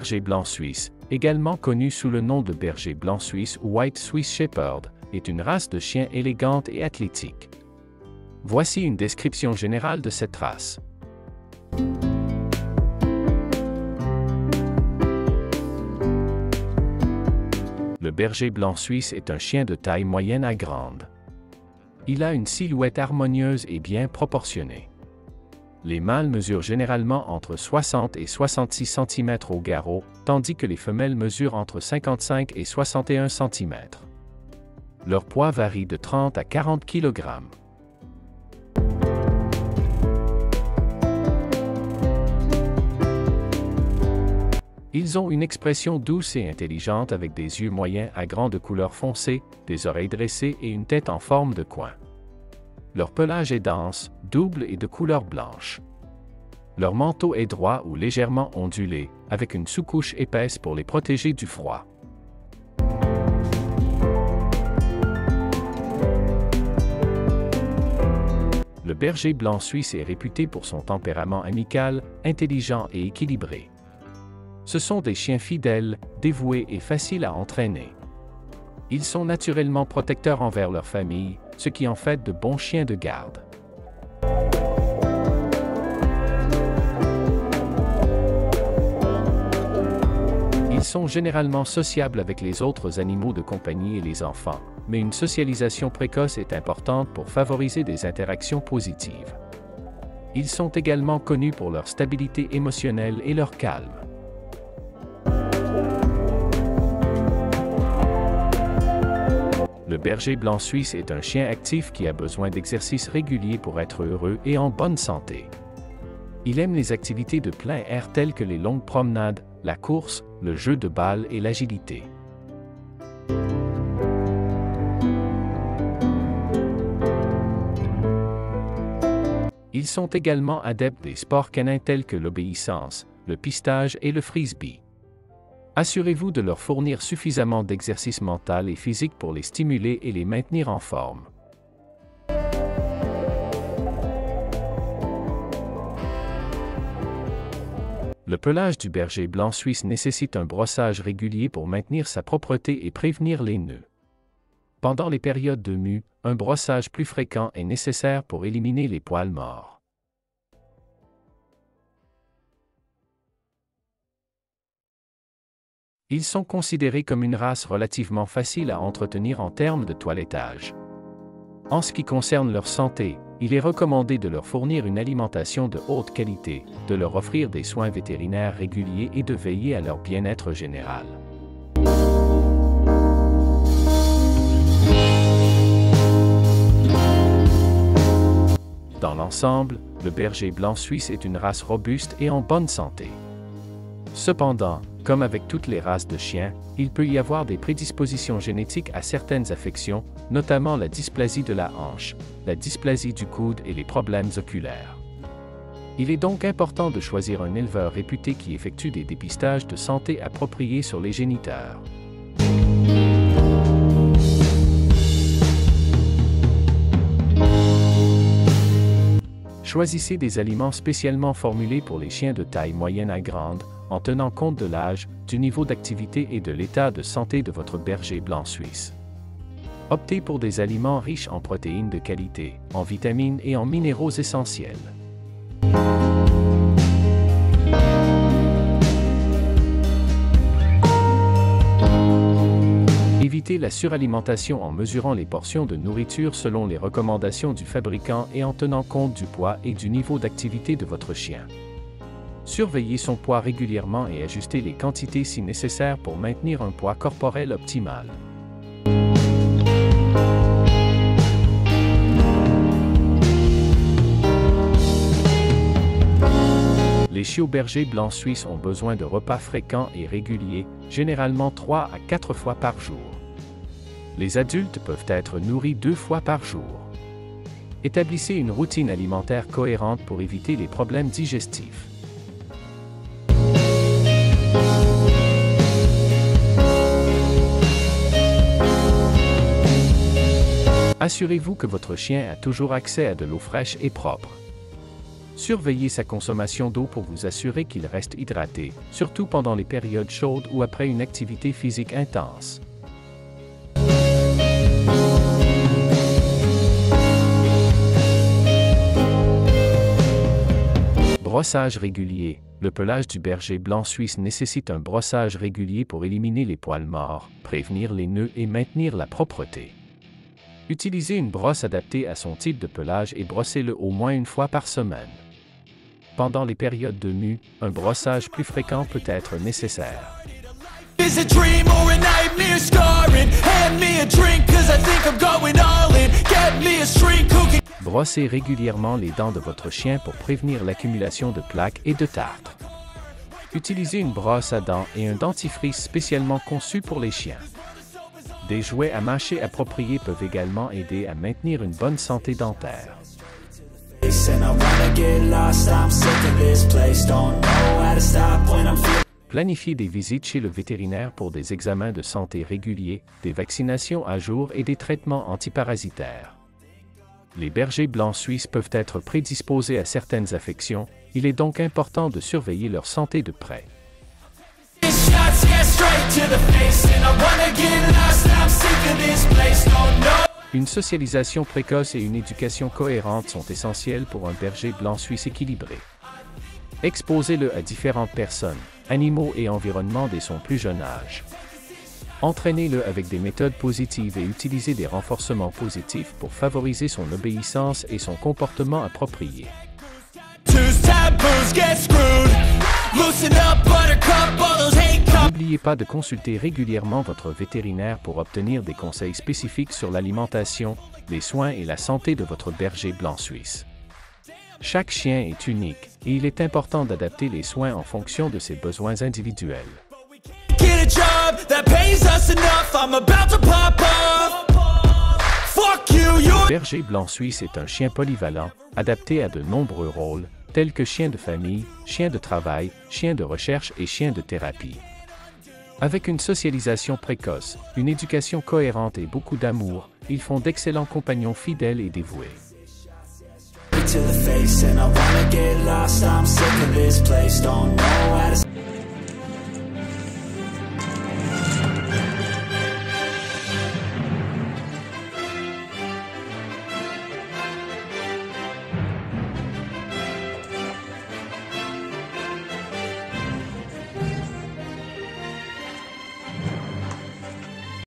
berger blanc suisse, également connu sous le nom de berger blanc suisse ou White Swiss Shepherd, est une race de chien élégante et athlétique. Voici une description générale de cette race. Le berger blanc suisse est un chien de taille moyenne à grande. Il a une silhouette harmonieuse et bien proportionnée. Les mâles mesurent généralement entre 60 et 66 cm au garrot, tandis que les femelles mesurent entre 55 et 61 cm. Leur poids varie de 30 à 40 kg. Ils ont une expression douce et intelligente avec des yeux moyens à grande couleur foncée, des oreilles dressées et une tête en forme de coin. Leur pelage est dense, double et de couleur blanche. Leur manteau est droit ou légèrement ondulé, avec une sous-couche épaisse pour les protéger du froid. Le berger blanc suisse est réputé pour son tempérament amical, intelligent et équilibré. Ce sont des chiens fidèles, dévoués et faciles à entraîner. Ils sont naturellement protecteurs envers leur famille, ce qui en fait de bons chiens de garde. Ils sont généralement sociables avec les autres animaux de compagnie et les enfants, mais une socialisation précoce est importante pour favoriser des interactions positives. Ils sont également connus pour leur stabilité émotionnelle et leur calme. Le berger blanc suisse est un chien actif qui a besoin d'exercices réguliers pour être heureux et en bonne santé. Il aime les activités de plein air telles que les longues promenades, la course, le jeu de balle et l'agilité. Ils sont également adeptes des sports canins tels que l'obéissance, le pistage et le frisbee. Assurez-vous de leur fournir suffisamment d'exercice mental et physique pour les stimuler et les maintenir en forme. Le pelage du berger blanc suisse nécessite un brossage régulier pour maintenir sa propreté et prévenir les nœuds. Pendant les périodes de mue, un brossage plus fréquent est nécessaire pour éliminer les poils morts. Ils sont considérés comme une race relativement facile à entretenir en termes de toilettage. En ce qui concerne leur santé, il est recommandé de leur fournir une alimentation de haute qualité, de leur offrir des soins vétérinaires réguliers et de veiller à leur bien-être général. Dans l'ensemble, le berger blanc suisse est une race robuste et en bonne santé. Cependant, comme avec toutes les races de chiens, il peut y avoir des prédispositions génétiques à certaines affections, notamment la dysplasie de la hanche, la dysplasie du coude et les problèmes oculaires. Il est donc important de choisir un éleveur réputé qui effectue des dépistages de santé appropriés sur les géniteurs. Choisissez des aliments spécialement formulés pour les chiens de taille moyenne à grande, en tenant compte de l'âge, du niveau d'activité et de l'état de santé de votre berger blanc suisse. Optez pour des aliments riches en protéines de qualité, en vitamines et en minéraux essentiels. Évitez la suralimentation en mesurant les portions de nourriture selon les recommandations du fabricant et en tenant compte du poids et du niveau d'activité de votre chien. Surveillez son poids régulièrement et ajustez les quantités si nécessaire pour maintenir un poids corporel optimal. Les chiots bergers blancs suisses ont besoin de repas fréquents et réguliers, généralement 3 à 4 fois par jour. Les adultes peuvent être nourris deux fois par jour. Établissez une routine alimentaire cohérente pour éviter les problèmes digestifs. Assurez-vous que votre chien a toujours accès à de l'eau fraîche et propre. Surveillez sa consommation d'eau pour vous assurer qu'il reste hydraté, surtout pendant les périodes chaudes ou après une activité physique intense. Brossage régulier. Le pelage du berger blanc suisse nécessite un brossage régulier pour éliminer les poils morts, prévenir les nœuds et maintenir la propreté. Utilisez une brosse adaptée à son type de pelage et brossez-le au moins une fois par semaine. Pendant les périodes de mue, un brossage plus fréquent peut être nécessaire. Brossez régulièrement les dents de votre chien pour prévenir l'accumulation de plaques et de tartres. Utilisez une brosse à dents et un dentifrice spécialement conçu pour les chiens. Des jouets à mâcher appropriés peuvent également aider à maintenir une bonne santé dentaire. Planifiez des visites chez le vétérinaire pour des examens de santé réguliers, des vaccinations à jour et des traitements antiparasitaires. Les bergers blancs suisses peuvent être prédisposés à certaines affections, il est donc important de surveiller leur santé de près. Une socialisation précoce et une éducation cohérente sont essentielles pour un berger blanc suisse équilibré. Exposez-le à différentes personnes, animaux et environnements dès son plus jeune âge. Entraînez-le avec des méthodes positives et utilisez des renforcements positifs pour favoriser son obéissance et son comportement approprié. N'oubliez pas de consulter régulièrement votre vétérinaire pour obtenir des conseils spécifiques sur l'alimentation, les soins et la santé de votre berger blanc suisse. Chaque chien est unique et il est important d'adapter les soins en fonction de ses besoins individuels. Le berger blanc suisse est un chien polyvalent, adapté à de nombreux rôles, tels que chien de famille, chien de travail, chien de recherche et chien de thérapie. Avec une socialisation précoce, une éducation cohérente et beaucoup d'amour, ils font d'excellents compagnons fidèles et dévoués.